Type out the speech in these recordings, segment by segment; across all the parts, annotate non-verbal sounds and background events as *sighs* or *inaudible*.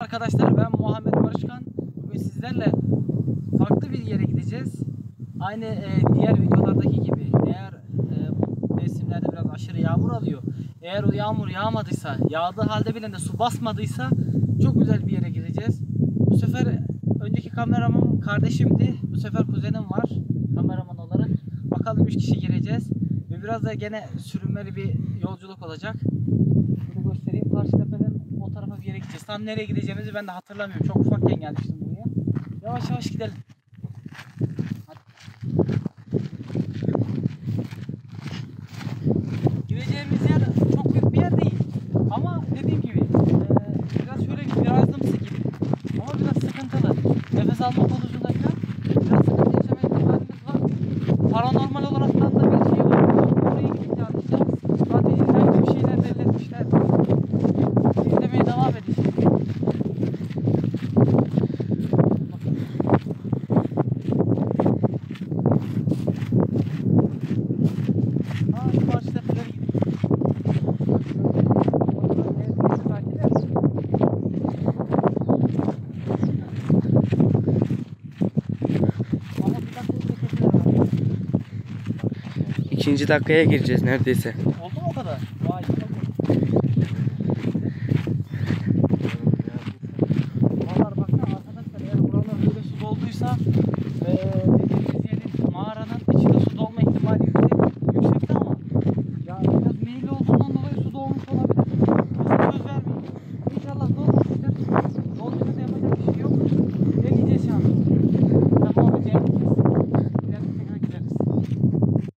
Arkadaşlar ben Muhammed Barışkan. Bugün sizlerle farklı bir yere gideceğiz. Aynı e, diğer videolardaki gibi eğer e, mevsimlerde biraz aşırı yağmur alıyor. Eğer o yağmur yağmadıysa, yağdığı halde bile de su basmadıysa çok güzel bir yere gideceğiz. Bu sefer önceki kameraman kardeşimdi. Bu sefer kuzenim var kameraman olarak. Bakalım 3 kişi gireceğiz. Ve biraz da gene sürünmeli bir yolculuk olacak. Bunu göstereyim. Karşı tepeden yere gideceğiz. Tam nereye gideceğimizi ben de hatırlamıyorum. Çok ufakken gelmiştim buraya. Yavaş yavaş gidelim. Hadi. Gireceğimiz yer çok büyük bir yer değil. Ama dediğim gibi eee, biraz şöyle virajdımsı gibi. Ama biraz sıkıntılı. Nefes alma konusunda falan biraz sıkıntı yaşama ihtimalimiz var. Paranormal olarak da bir şey var. Oraya gidip yapacağız. Zaten illaki bir şeyler belli etmişler. İzlemeye devam edin. Aa, şu karşı tepelere gidiyor. Ama bir dakika bekletiyorlar abi. İkinci dakikaya gireceğiz neredeyse. Oldu mu o kadar? Vay. Buralar baksana arkadaşlar eğer buralar böyle su dolduysa eee dediğimiz yerin mağaranın içinde su dolma ihtimali yüksek. Yüksekte ama ya biraz meyilli olduğundan dolayı su dolmuş olabilir. Bize söz vermeyin. İnşallah dolmamıştır. Dolduysa da yapacak bir şey yok. Deneyeceğiz şansımızı. Tamam abi deneyeceğiz. İleride tekrar gideriz.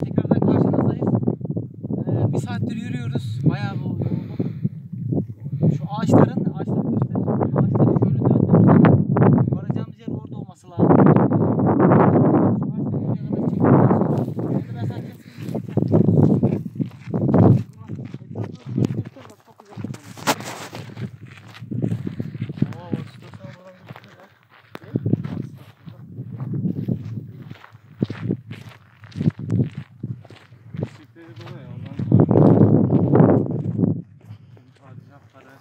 Tekrardan karşınızdayız. Ee, bir saattir yürüyoruz. Bayağı bu yorulduk. Şu ağaçların, ağaçların işte, ağaçları şöyle döndüğümüz zaman varacağımız yer orada olması lazım. Şu ağaçları buraya kadar çekeceğiz. Şimdi ben sana keseyim. Etrafı şöyle göster bak, çok güzel bir konu. Oo, istiyorsan buradan göster bak. Çiftleri dolu ya ondan padişahları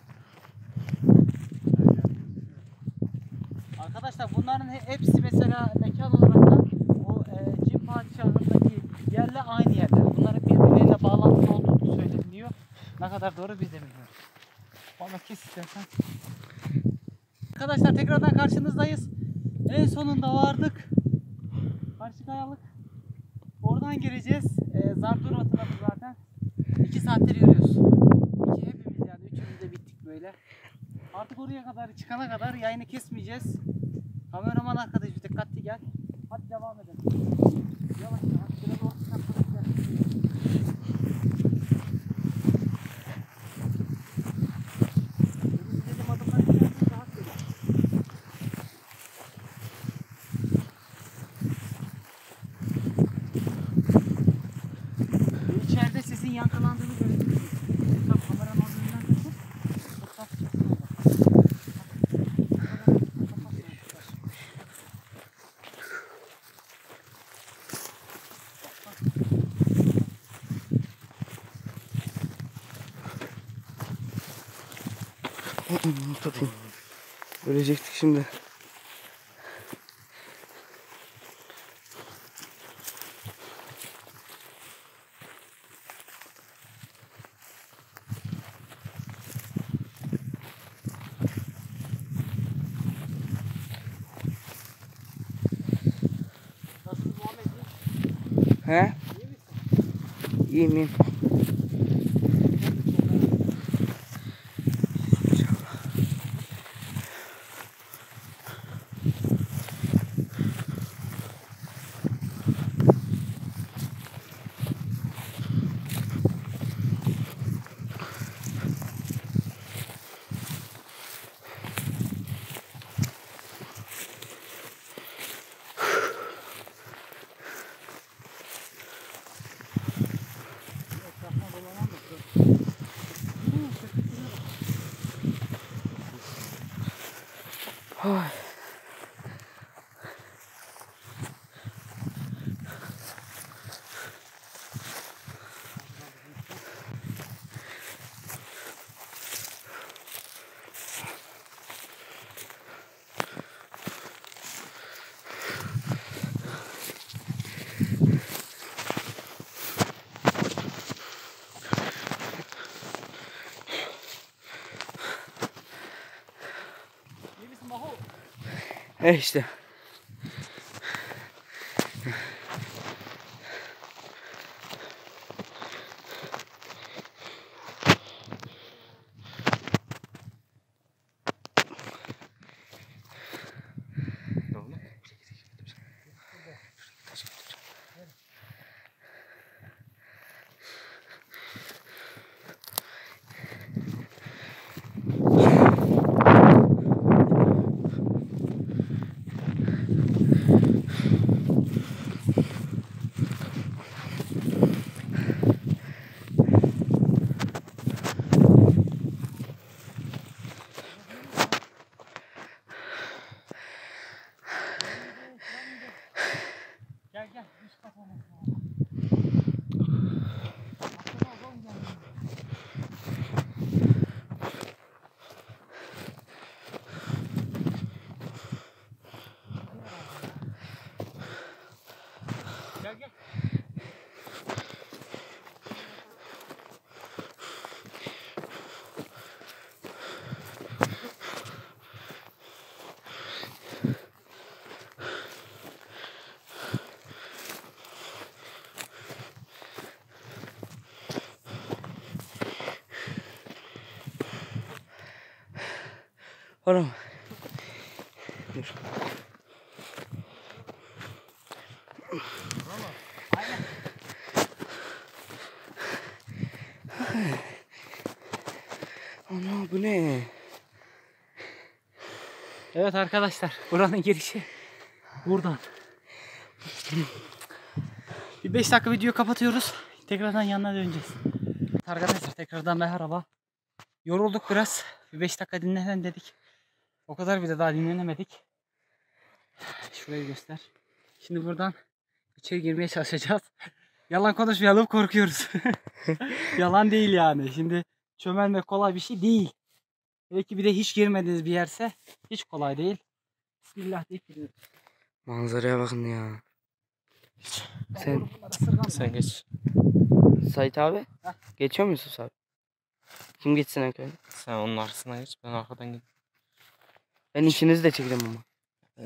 Arkadaşlar bunların he- hepsi mesela mekan olarak da o e, cin padişahındaki yerle aynı yerler. Bunların birbirleriyle bağlantılı olduğu söyleniyor. Ne kadar doğru biz de bilmiyoruz. Valla kes istersen. Arkadaşlar tekrardan karşınızdayız. En sonunda vardık. Karşı kayalık. Oradan gireceğiz. E, Zardur hatırladı zaten. 2 saattir yürüyoruz. İki hepimiz yani üçümüz de bittik böyle. Artık oraya kadar çıkana kadar yayını kesmeyeceğiz. Kameraman arkadaş dikkatli gel. Hadi devam edelim. Yavaş yavaş biraz orta arkadaş gel. Benim dediğim adımlar biraz rahat geliyor. İçeride sesin yankılandığını görebilirsiniz. Tabii kameranın önünden kaçıp fotoğraf çekmiyorlar. Tutayım. Ölecektik şimdi. He? İyi misin? Oh. *sighs* *sighs* Eh işte. Oğlum. Dur. Ana bu ne? Evet arkadaşlar buranın girişi buradan. Bir 5 dakika videoyu kapatıyoruz. Tekrardan yanına döneceğiz. Arkadaşlar tekrardan merhaba. Yorulduk biraz. Bir 5 dakika dinlenelim dedik. O kadar bile daha dinlenemedik. Şurayı göster. Şimdi buradan içeri girmeye çalışacağız. *laughs* Yalan konuşmayalım korkuyoruz. *laughs* Yalan değil yani. Şimdi çömelmek kolay bir şey değil. Belki bir de hiç girmediğiniz bir yerse hiç kolay değil. Bismillah deyip giriyoruz. Manzaraya bakın ya. Sen Sen geç. Sait abi Heh. geçiyor musun abi? Kim geçsin önce? Sen onun arkasına geç. Ben arkadan git. Ben ikinizi de çekeceğim ama.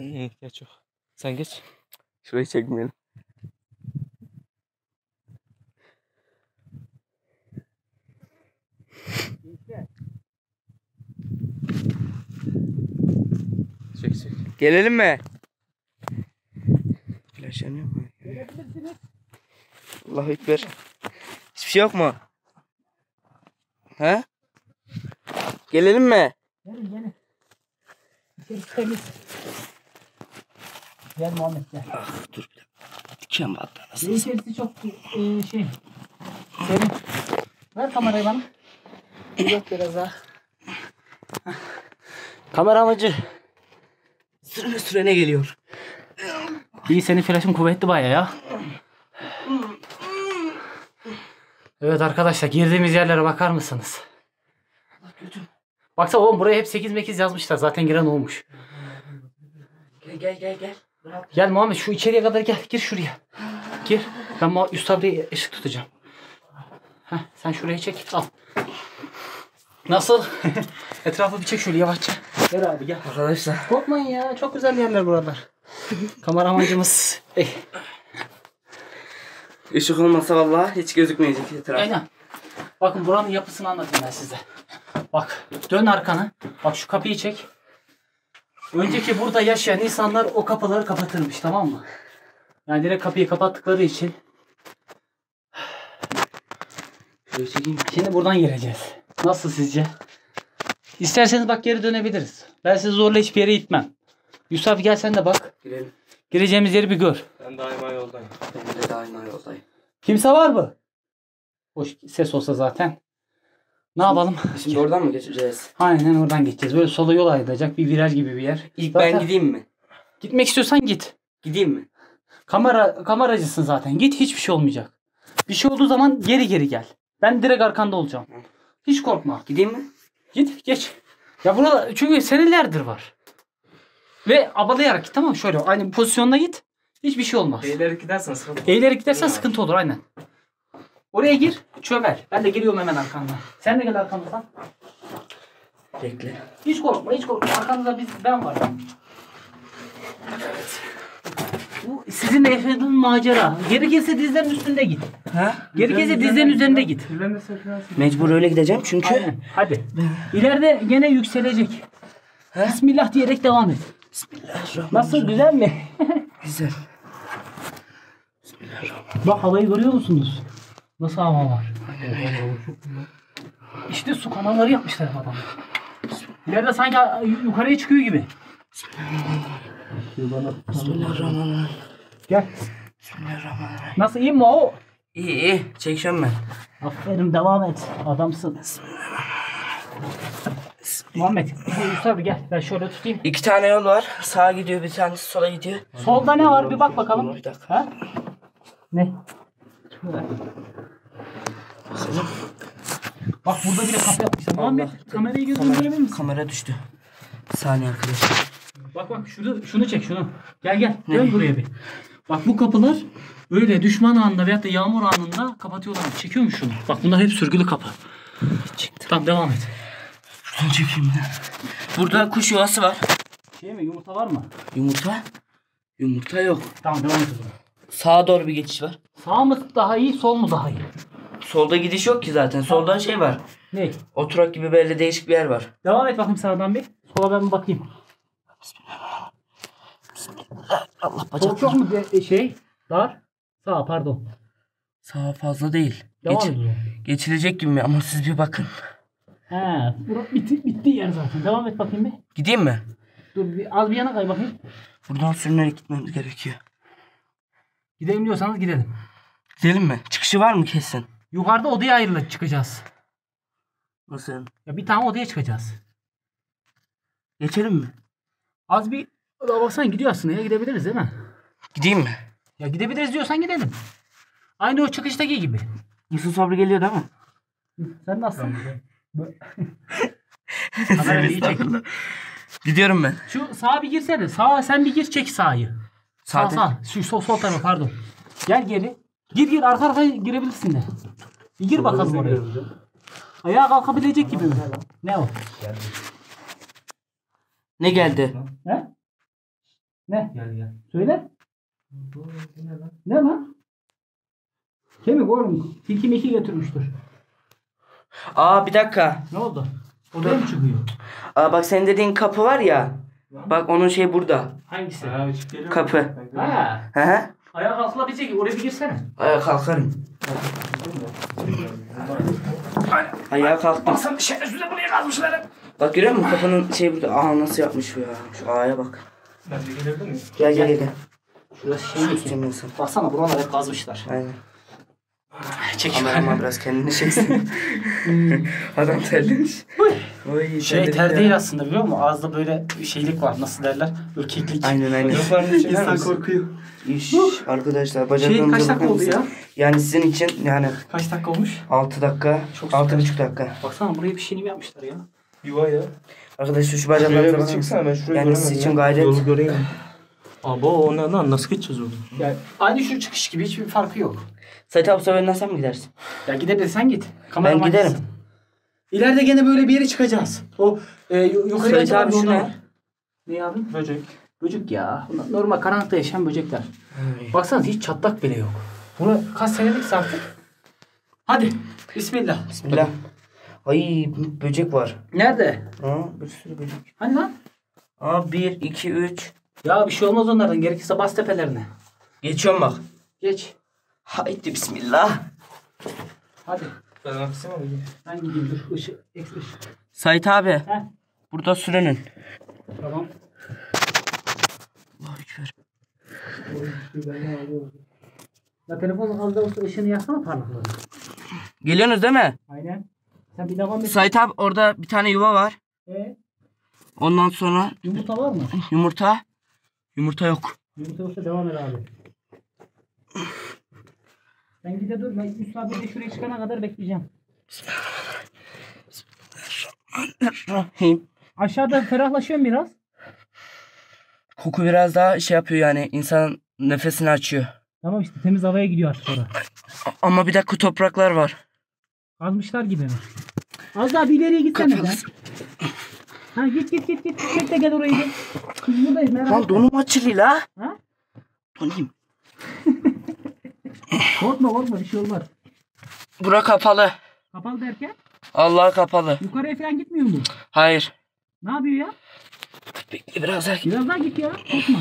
İyi geç yok. Sen geç. Şurayı çekmeyelim. Çek çek. Gelelim mi? Flash yanıyor mu? Gelebilirsiniz. Allahu Ekber. Hiçbir şey yok mu? He? Gelelim mi? Gelin gelin. Temiz. Gel Muhammed gel. Ah dur bir dakika. Diken battı nasıl? İçerisi çok e, şey. Serin. Ver kamerayı bana. Yok biraz daha. Hah. Kamera amacı. Sürene geliyor. İyi senin flaşın kuvvetli baya ya. Evet arkadaşlar girdiğimiz yerlere bakar mısınız? Baksana oğlum buraya hep 8 mekiz yazmışlar. Zaten giren olmuş. Gel gel gel gel. Gel Muhammed şu içeriye kadar gel. Gir şuraya. Gir. Ben Yusuf abiye ışık tutacağım. Heh, sen şuraya çek. Al. Nasıl? *laughs* Etrafı bir çek şöyle yavaşça. Ver abi gel. Arkadaşlar. Korkmayın ya. Çok güzel yerler buralar. Kameramancımız. Ey. Işık olmasa vallahi hiç gözükmeyecek etraf. Aynen. Bakın buranın yapısını anlatayım ben size. Bak dön arkanı. Bak şu kapıyı çek. Önceki burada yaşayan insanlar o kapıları kapatırmış tamam mı? Yani direkt kapıyı kapattıkları için. Şurayı çekeyim. Şimdi buradan gireceğiz. Nasıl sizce? İsterseniz bak geri dönebiliriz. Ben sizi zorla hiçbir yere itmem. Yusuf gel sen de bak. Girelim. Gireceğimiz yeri bir gör. Ben daima yoldayım. Ben de daima yoldayım. Kimse var mı? Hoş ses olsa zaten. Ne yapalım? Şimdi oradan mı geçeceğiz? Aynen oradan gideceğiz. Böyle sola yol ayrılacak bir viraj gibi bir yer. İlk Zaten ben gideyim mi? Gitmek istiyorsan git. Gideyim mi? Kamera kameracısın zaten. Git hiçbir şey olmayacak. Bir şey olduğu zaman geri geri gel. Ben direkt arkanda olacağım. Hiç korkma. Gideyim mi? Git geç. Ya burada çünkü senelerdir var. Ve abalayarak git tamam? Şöyle aynı pozisyonda git. Hiçbir şey olmaz. Eğilerek gidersen sıkıntı. Eğilerek gidersen sıkıntı olur aynen. Oraya gir çömel. Ben de geliyorum hemen arkandan. Sen de gel arkamdan. Bekle. Hiç korkma hiç korkma. Arkanda biz ben varım. Bu sizin yaşadığınız macera. Gerekirse dizlerin üstünde git. Ha? Gerekirse dizlerin üzerinde git. Mecbur öyle gideceğim çünkü. Aynen. Hadi. *laughs* İleride gene yükselecek. Bismillah diyerek devam et. Bismillahirrahmanirrahim. Nasıl güzel mi? *laughs* Güzel. Bak havayı görüyor musunuz? Nasıl hava var? İşte su kanalları yapmışlar adam. İleride sanki yukarıya çıkıyor gibi. Bismillahirrahmanirrahim. Gel. Bismillahirrahmanirrahim. Nasıl iyi mi o? İyi iyi. Çekeceğim ben. Aferin devam et. Adamsın. Muhammed Yusuf abi gel ben şöyle tutayım. İki tane yol var. Sağa gidiyor bir tanesi sola gidiyor. Solda ne var bir bak bakalım. Bir dakika. Ha? Ne? Bak burada bile kapı yapmışlar. Muhammed kamerayı gözünü Kamera, misin? kamera düştü. Bir saniye arkadaşlar. Bak bak şunu, şunu çek şunu. Gel gel. Dön buraya bir. Bak bu kapılar böyle düşman anında veyahut da yağmur anında kapatıyorlar. Çekiyor mu şunu? Bak bunlar hep sürgülü kapı. Çıktı. Tamam devam et. Şuradan çekeyim de. Burada kuş yuvası var. Şey mi yumurta var mı? Yumurta. Yumurta yok. Tamam devam et. o zaman. Sağa doğru bir geçiş var. Sağ mı daha iyi sol mu daha iyi? Solda gidiş yok ki zaten. Solda şey var. Ne? Oturak gibi böyle değişik bir yer var. Devam et bakayım sağdan bir. Sola ben bir bakayım. Allah bacak. çok mu de- şey? Dar. Sağ pardon. Sağa fazla değil. Devam Geç, geçilecek gibi mi? Ama siz bir bakın. He, burası bitti, bitti yer zaten. Devam et bakayım bir. Gideyim mi? Dur bir, az bir yana kay bakayım. Buradan sürünerek gitmemiz gerekiyor. Gidelim diyorsanız gidelim. Gidelim mi? Çıkışı var mı kesin? Yukarıda odaya ayrılıp çıkacağız. Nasıl? Ya bir tane odaya çıkacağız. Geçelim mi? Az bir daha baksan gidiyor aslında ya gidebiliriz değil mi? Gideyim mi? Ya gidebiliriz diyorsan gidelim. Aynı o çıkıştaki gibi. Yusuf Sabri geliyor değil mi? Sen nasılsın? Kamerayı iyi çek. Gidiyorum ben. Şu sağa bir girsene. Sağa sen bir gir çek sağı. Sağ Sağ. Şu sol, sol tarafa pardon. Gel geri. Gir gir arka arkaya girebilirsin de. Bir gir bakalım oraya. Ayağa kalkabilecek gibi mi? Ne o? Ne geldi? He? Ne? Gel gel. Söyle. Ne lan? Kemik oğlum. Tilki miki götürmüştür. Aa bir dakika. Ne oldu? Odaya mı çıkıyor? Aa bak senin dediğin kapı var ya. Bak onun şey burada. Hangisi? Ha, geliyor. Kapı. Ha. Hı hı. Ayağa kalkılabilecek. Oraya bir girsene. Ayağa kalkarım. Ayağa kalktım. Baksana şey üstüne buraya kazmışlar. Bak görüyor musun kapının şey burada. Aa nasıl yapmış bu ya. Şu A'ya bak. Ben de gelebilir miyim? Gel gel gel. gel. Şurası Şu şey sen. Baksana buralar hep kazmışlar. Aynen. Çek Kamerama biraz kendini çeksin. *laughs* Adam terlemiş. Oy, Şey ter ya. değil aslında biliyor musun? Ağızda böyle bir şeylik var. Nasıl derler? Ürkeklik. Aynen aynen. İnsan korkuyor. İş arkadaşlar Şey bacaklarımıza kaç dakika oldu ya? Yani sizin için yani Kaç dakika olmuş? 6 dakika, Çok 6,5 dakika. Baksana buraya bir şey mi yapmışlar ya? Yuva ya. Arkadaşlar şu Şuraya bacaklarımıza bir bakar mısın? çıksana ben şurayı Yani göremem sizin için ya. gayret. Yolu göreyim. Abo o ne lan nasıl geçeceğiz orada? Yani aynı şu çıkış gibi hiçbir farkı yok. Sait abi sefer sen mi gidersin? Ya gidebilirsen git. Kameraman giderim. gitsin. İleride gene böyle bir yere çıkacağız. O e, yu- yukarıya Sait abi şu ne? Ne abi? Böcek. Böcek ya. Bunlar normal karanlıkta yaşayan böcekler. Baksanıza hiç çatlak bile yok. Bunu kaç senelik artık? Hadi. Bismillah. Bismillah. Ay böcek var. Nerede? Aa bir sürü böcek. Hani lan? Aa 1, 2, 3. Ya bir şey olmaz onlardan. Gerekirse bas tepelerine. Geçiyorum bak. Geç. Haydi bismillah. Hadi. Ben aksana mı? Ben gideyim dur. Işık. Eksik ışık. Sait abi Heh. burada sürünün. Tamam. Allahu Ekber. Ya telefonun az da olsa ışığını yaksana parlaklığını. Geliyorsunuz değil mi? Aynen. Sen bir devam et. Sait abi orada bir tane yuva var. Ee, Ondan sonra yumurta var mı? yumurta. Yumurta yok. Yumurta yoksa devam et abi. Sen gide dur. Ben üst sabirde şuraya çıkana kadar bekleyeceğim. Rahim. Aşağıda ferahlaşıyorum biraz. Koku biraz daha şey yapıyor yani insan nefesini açıyor. Tamam işte temiz havaya gidiyor artık orada. Ama bir dakika topraklar var. Kazmışlar gibi mi? Az daha bir ileriye gitsene Kapalı. Ha git git git git. Çek de gel oraya gel. Biz buradayız merak Lan etme. donum açılıyor la. Ha? Donayım. *laughs* Korkma korkma bir şey olmaz. Bura kapalı. Kapalı derken Allah kapalı. yukarıya falan gitmiyor mu? Hayır. Ne yapıyor ya? Bekle biraz daha. Biraz daha git ya. Korkma.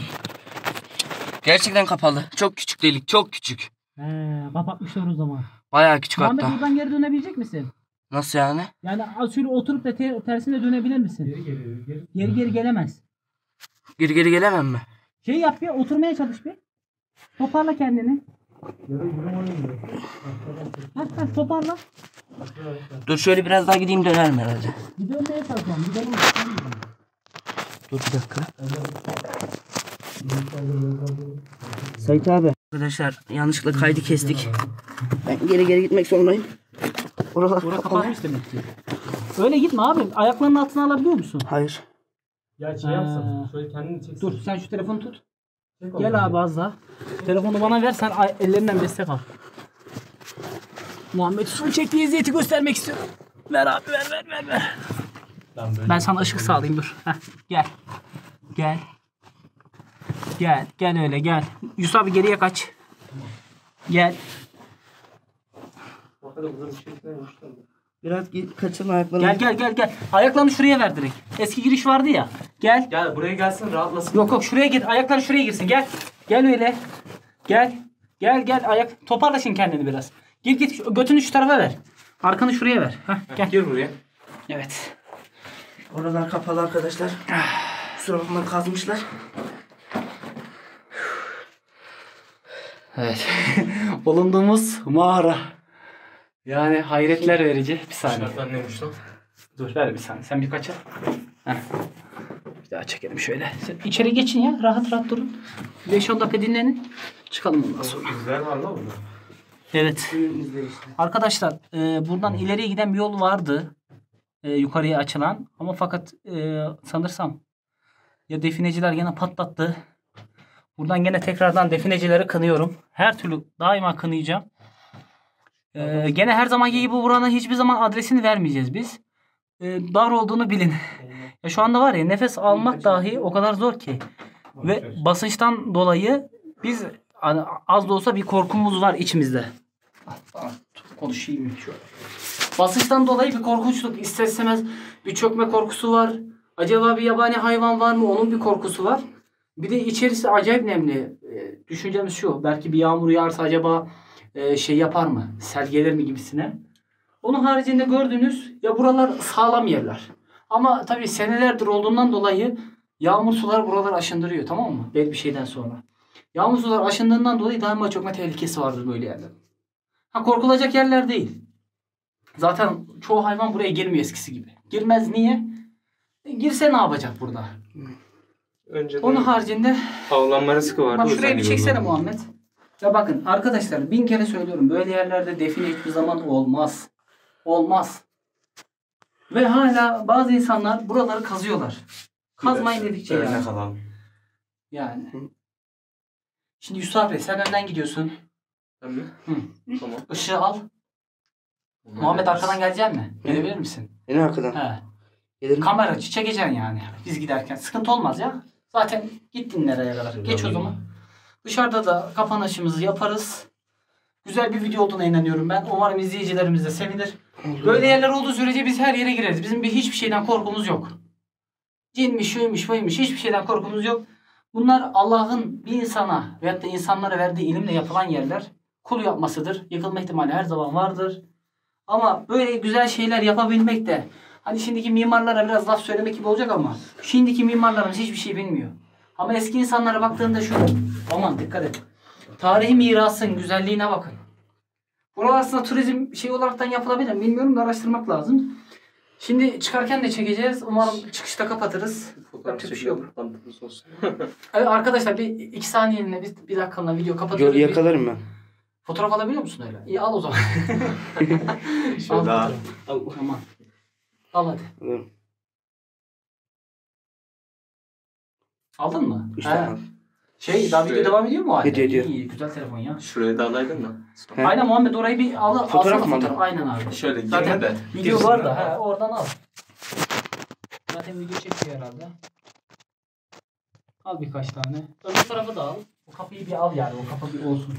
Gerçekten kapalı. Çok küçük delik. Çok küçük. He kapatmışlar o zaman. Bayağı küçük Muhammed hatta. buradan geri dönebilecek misin? Nasıl yani? Yani az şöyle oturup da te- tersine dönebilir misin? Geri geri geri. Geri geri gelemez. Geri geri gelemem mi? Şey yap bir oturmaya çalış bir. Toparla kendini. Heh, heh, toparla. Dur şöyle biraz daha gideyim dönerim herhalde. Bir dönmeye çalışalım. Bir dönelim. Dur bir dakika. Sait abi. Arkadaşlar yanlışlıkla kaydı kestik. Ben geri geri gitmek zorundayım. Oralar Burası kapalı. kapatmış demek ki. Öyle gitme abi. Ayaklarının altına alabiliyor musun? Hayır. Ya şey yapsana. Şöyle kendini çeksin. Dur sen şu telefonu tut. Çek onu. Gel abi az daha. Telefonu bana ver sen ay- ellerinden destek al. Muhammed son çektiği eziyeti göstermek istiyorum. Ver abi ver ver ver ver. Lan böyle. Ben sana ışık sağlayayım dur. Heh, gel. Gel. Gel. Gel öyle gel. Yusuf abi geriye kaç. Gel. Burada bir şey yok. Biraz git kaçın ayaklarını. Gel gel gel gel. Ayaklarını şuraya ver direkt. Eski giriş vardı ya. Gel. Gel buraya gelsin rahatlasın. Yok yok şuraya gir. Ayakları şuraya girsin. Gel. Gel öyle. Gel. Gel gel ayak. Toparla şimdi kendini biraz. Git git. Götünü şu tarafa ver. Arkanı şuraya ver. Heh, gel. Gir buraya. Evet. Oralar kapalı arkadaşlar. Kusura bakma kazmışlar. Evet. *laughs* Bulunduğumuz mağara. Yani hayretler verici. Bir saniye. Dışarıdan neymiş lan? Dur ver bir saniye. Sen bir kaça. Heh. Bir daha çekelim şöyle. Sen içeri geçin ya. Rahat rahat durun. 5-10 dakika dinlenin. Çıkalım ondan sonra. İzler var lan burada. Evet. Arkadaşlar e, buradan ileriye giden bir yol vardı. E, yukarıya açılan. Ama fakat e, sanırsam ya defineciler gene patlattı. Buradan gene tekrardan definecileri kınıyorum. Her türlü daima kınayacağım. E, gene her zamanki gibi buranın hiçbir zaman adresini vermeyeceğiz biz. E, dar olduğunu bilin. Ya şu anda var ya nefes almak dahi o kadar zor ki. Ve basınçtan dolayı biz hani az da olsa bir korkumuz var içimizde. Ah, Konuşayım şöyle. Basınçtan dolayı bir korkunçluk ister istemez bir çökme korkusu var. Acaba bir yabani hayvan var mı? Onun bir korkusu var. Bir de içerisi acayip nemli. Ee, düşüncemiz şu. Belki bir yağmur yağarsa acaba e, şey yapar mı? Sel gelir mi gibisine. Onun haricinde gördüğünüz ya buralar sağlam yerler. Ama tabii senelerdir olduğundan dolayı yağmur sular buraları aşındırıyor tamam mı? Belli bir şeyden sonra. Yağmur sular aşındığından dolayı daima çökme tehlikesi vardır böyle yerlerin. Ha korkulacak yerler değil. Zaten çoğu hayvan buraya girmiyor eskisi gibi. Girmez niye? E, girse ne yapacak burada? Önceden Onun haricinde avlanma riski vardı. bak şuraya bir çeksene. Muhammed. Ya bakın arkadaşlar bin kere söylüyorum böyle yerlerde define hiçbir zaman olmaz. Olmaz. Ve hala bazı insanlar buraları kazıyorlar. Kazmayın dedikçe yani. kalalım. Yani. Şimdi Yusuf abi sen önden gidiyorsun. Tamam. Hı. Tamam. Işığı al. Muhammed arkadan gelecek mi? Gelebilir misin? Beni arkadan. He. Gelirim. Kamera çekeceksin yani biz giderken. Sıkıntı olmaz ya. Zaten gittin nereye kadar. Geç o zaman. Dışarıda da kapanışımızı yaparız. Güzel bir video olduğuna inanıyorum ben. Umarım izleyicilerimiz de sevinir. Böyle yerler olduğu sürece biz her yere gireriz. Bizim bir hiçbir şeyden korkumuz yok. Cinmiş, şuymuş, buymuş hiçbir şeyden korkumuz yok. Bunlar Allah'ın bir insana veyahut da insanlara verdiği ilimle yapılan yerler. Kul yapmasıdır. Yıkılma ihtimali her zaman vardır. Ama böyle güzel şeyler yapabilmek de hani şimdiki mimarlara biraz laf söylemek gibi olacak ama şimdiki mimarlarımız hiçbir şey bilmiyor. Ama eski insanlara baktığında şu aman dikkat et. Tarihi mirasın güzelliğine bakın. Buralar aslında turizm şey olaraktan yapılabilir mi bilmiyorum da araştırmak lazım. Şimdi çıkarken de çekeceğiz. Umarım çıkışta kapatırız. Yapacak bir şey yok. *laughs* Evet, arkadaşlar bir iki saniyeliğine bir, bir dakikalığına video Yo, kapatıyoruz. Bir- yakalarım ben. Fotoğraf alabiliyor musun öyle? İyi al o zaman. *laughs* Şöyle daha. fotoğraf. Tamam. Al hadi. Alırım. Aldın mı? İşte He. al. Şey daha video Şuraya- devam ediyor mu o halde? Ediyor, ediyor. İyi güzel telefon ya. Şuraya da alaydın mı? He. Aynen Muhammed orayı bir al. Fotoğraf mı aldın? Aynen abi. Şöyle Zaten girme de. video var da he, oradan al. Zaten video çekiyor herhalde. Al birkaç tane. Öbür tarafı da al. Bu kapıyı bir al yani. O kapı bir olsun.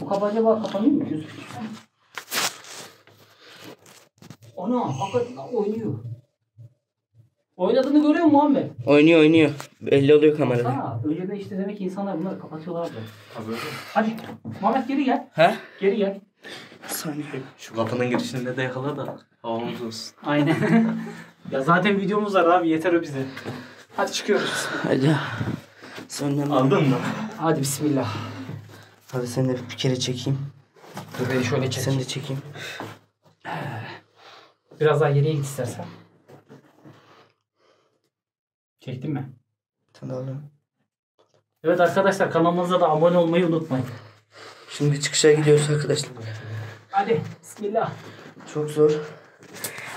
Bu kapı acaba kapanıyor mu? Gözüküyor. Ana hakikaten oynuyor. Oynadığını görüyor musun Muhammed? Oynuyor oynuyor. Belli oluyor kamerada. Ha, önceden işte demek ki insanlar bunları kapatıyorlardı. Abi öyle. Hadi Muhammed geri gel. He? Geri gel. Bir saniye. Şu kapının girişinde de yakala da havamız olsun. Aynen. *laughs* ya zaten videomuz var abi yeter o bize. Hadi çıkıyoruz. Hadi. Sonra Aldın mı? Hadi bismillah. Hadi sen de bir kere çekeyim. Dur beni şöyle çek. Sen de çekeyim. Biraz daha geriye git istersen. Çektin mi? Alayım. Evet arkadaşlar kanalımıza da abone olmayı unutmayın. Şimdi çıkışa gidiyoruz arkadaşlar. Hadi bismillah. Çok zor.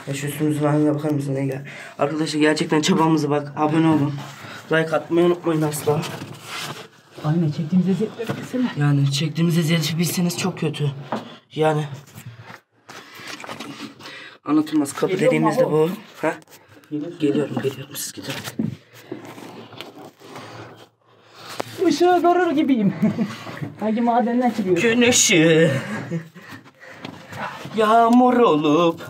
Ya şu üstümüzün haline bakar mısın Ege? Arkadaşlar gerçekten çabamıza bak. Abone olun. Like atmayı unutmayın asla. Aynen çektiğimiz eziyetleri bilsene. Yani çektiğimiz eziyeti bilseniz çok kötü. Yani anlatılmaz kapı Geliyor dediğimiz de bu. Ha? Geliyorum geliyorum siz gidin. Işığı görür gibiyim. *laughs* Hangi madenden çıkıyor? Gün ışığı Yağmur olup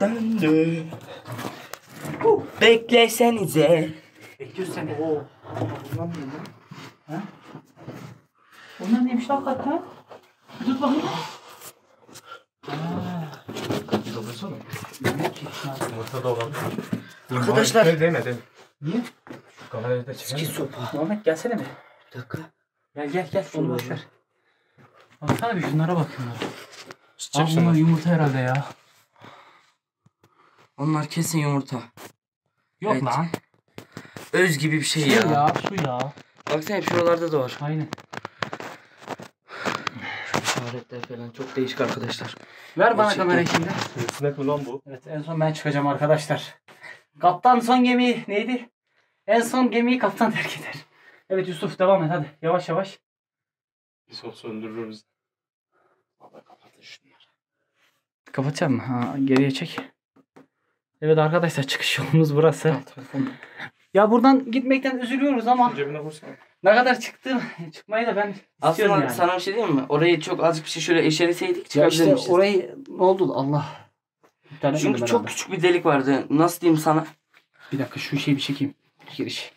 Döndü Beklesenize Bekliyoruz seni. Oo. Ne lan? Ha? Bunlar neymiş hakikaten? Tut bakayım. Ortada olan. Arkadaşlar. Deme deme deme. Niye? Şu kamerayı da çekelim. Ki sopa Muhammed gelsene bir. Bir dakika Gel gel gel. Onu boş ver. Baksana bir şunlara bak şunlara. Aa, bunlar yumurta herhalde ya. Onlar kesin yumurta Yok Evet. lan. Öz gibi bir şey Su ya, ya. Su ya. Baksana hep şuralarda da var Aynen. İşaretler falan çok değişik arkadaşlar Ver bana Gerçekten. kamerayı şimdi. Sinek mi lan bu? Evet en son ben çıkacağım arkadaşlar. Kaptan son gemiyi neydi? En son gemiyi kaptan terk eder. Evet Yusuf devam et hadi. Yavaş yavaş. Bir sol söndürürüz. Baba kapatın şunları. Kapatacak mı? Ha, geriye çek. Evet arkadaşlar çıkış yolumuz burası. Ya buradan gitmekten üzülüyoruz ama Cebine koysana. Ne kadar çıktı *laughs* çıkmayı da ben istiyorum Aslında yani. sana bir şey diyeyim mi? Orayı çok azıcık bir şey şöyle eşeleseydik ya işte çıkabilirmişiz. orayı ne oldu Allah. Çünkü çok herhalde. küçük bir delik vardı. Nasıl diyeyim sana? Bir dakika şu şeyi bir çekeyim. Giriş.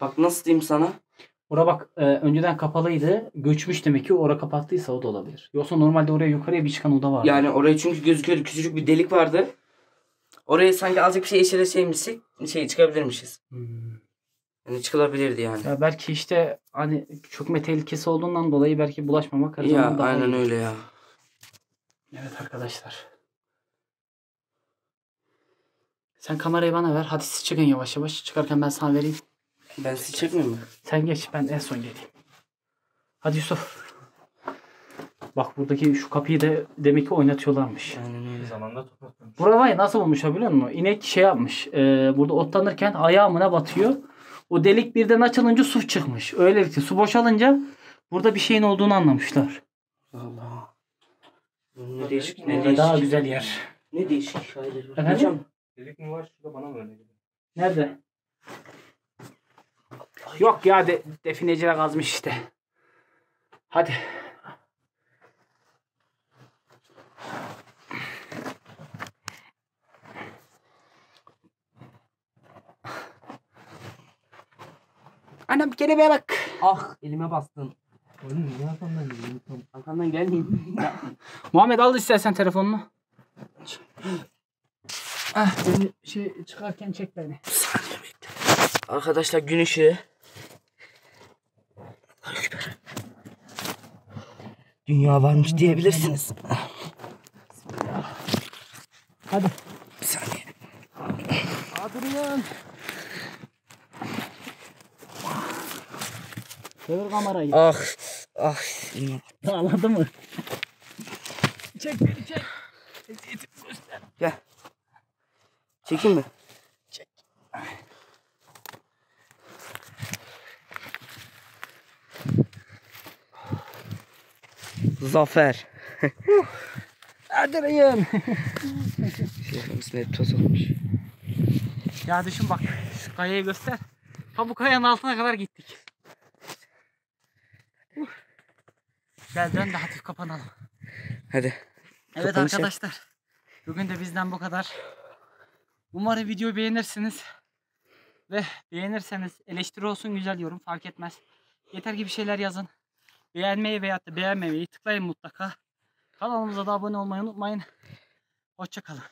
Bak nasıl diyeyim sana? Ora bak e, önceden kapalıydı. Göçmüş demek ki ora kapattıysa o da olabilir. Yoksa normalde oraya yukarıya bir çıkan oda var. Yani oraya çünkü gözüküyordu küçücük bir delik vardı. Oraya sanki azıcık bir şey eşeleseymişsek şey çıkabilirmişiz. Hmm. Yani çıkılabilirdi yani. Ya belki işte hani çökme tehlikesi olduğundan dolayı belki bulaşmamak her Ya zaman daha aynen iyi. öyle ya. Evet arkadaşlar. Sen kamerayı bana ver. Hadi siz çıkın yavaş yavaş. Çıkarken ben sana vereyim. Ben sizi çekmiyor mu? Sen geç ben en son geleyim. Hadi Yusuf. Bak buradaki şu kapıyı da demek ki oynatıyorlarmış. Aynen Bir öyle. zamanda toplatmış. Buralar nasıl bulmuş biliyor musun? İnek şey yapmış. e, burada otlanırken ayağımına batıyor. O delik birden açılınca su çıkmış. Öylelikle su boşalınca burada bir şeyin olduğunu anlamışlar. Allah. Ne değişik ne değişik. daha güzel yer. Ne değişik hikayeler var. Efendim? Hocam, Delik mi var? Şurada bana mı öyle geliyor? Nerede? Yok ya de, defineciler kazmış işte. Hadi. Anam kelebeğe bak. Ah elime bastın. Oğlum niye arkamdan geliyorsun? Arkandan gelmeyeyim. *laughs* Muhammed al istersen telefonunu. Ah beni şey çıkarken çek beni. Arkadaşlar gün ışığı. Dünya varmış diyebilirsiniz. Hadi. Bir saniye. Adrian. Çevir kamerayı. Ah. Ah. Anladın mı? Çek beni çek. Gel. Çekeyim mi? Çek. Zafer. Adrian. Şeylerimiz net toz olmuş. Ya düşün bak şu kayayı göster. Ha bu kayanın altına kadar gittik. Uh. Gel dön de hafif kapanalım. Hadi. Evet Kapanış yap. arkadaşlar. Bugün de bizden bu kadar. Umarım videoyu beğenirsiniz. Ve beğenirseniz eleştiri olsun güzel yorum fark etmez. Yeter ki bir şeyler yazın. Beğenmeyi veya da beğenmemeyi tıklayın mutlaka. Kanalımıza da abone olmayı unutmayın. Hoşçakalın.